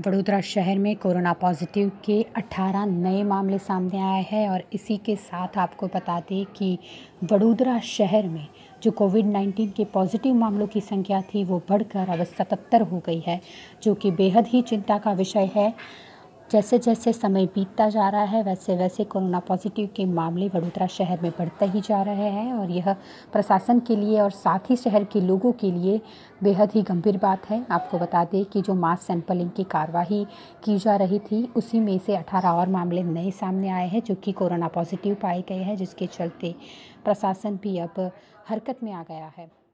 वडोदरा शहर में corona positive के 18 नए मामले सामने आए हैं और इसी के साथ आपको बता दें कि वडोदरा शहर में जो कोविड 19 के पॉजिटिव मामलों की संख्या थी, वो बढ़कर अब सतहत्तर हो गई है, जो कि बेहद ही चिंता का विषय है। जैसे जैसे समय बीतता जा रहा है वैसे वैसे कोरोना पॉजिटिव के मामले वडोदरा शहर में बढ़ते ही जा रहे हैं और यह प्रशासन के लिए और साथ ही शहर के लोगों के लिए बेहद ही गंभीर बात है। आपको बता दें कि जो मास सैंपलिंग की कार्यवाही की जा रही थी, उसी में से 18 और मामले नए सामने आए हैं जो कि कोरोना पॉजिटिव पाए गए हैं, जिसके चलते प्रशासन भी अब हरकत में आ गया है।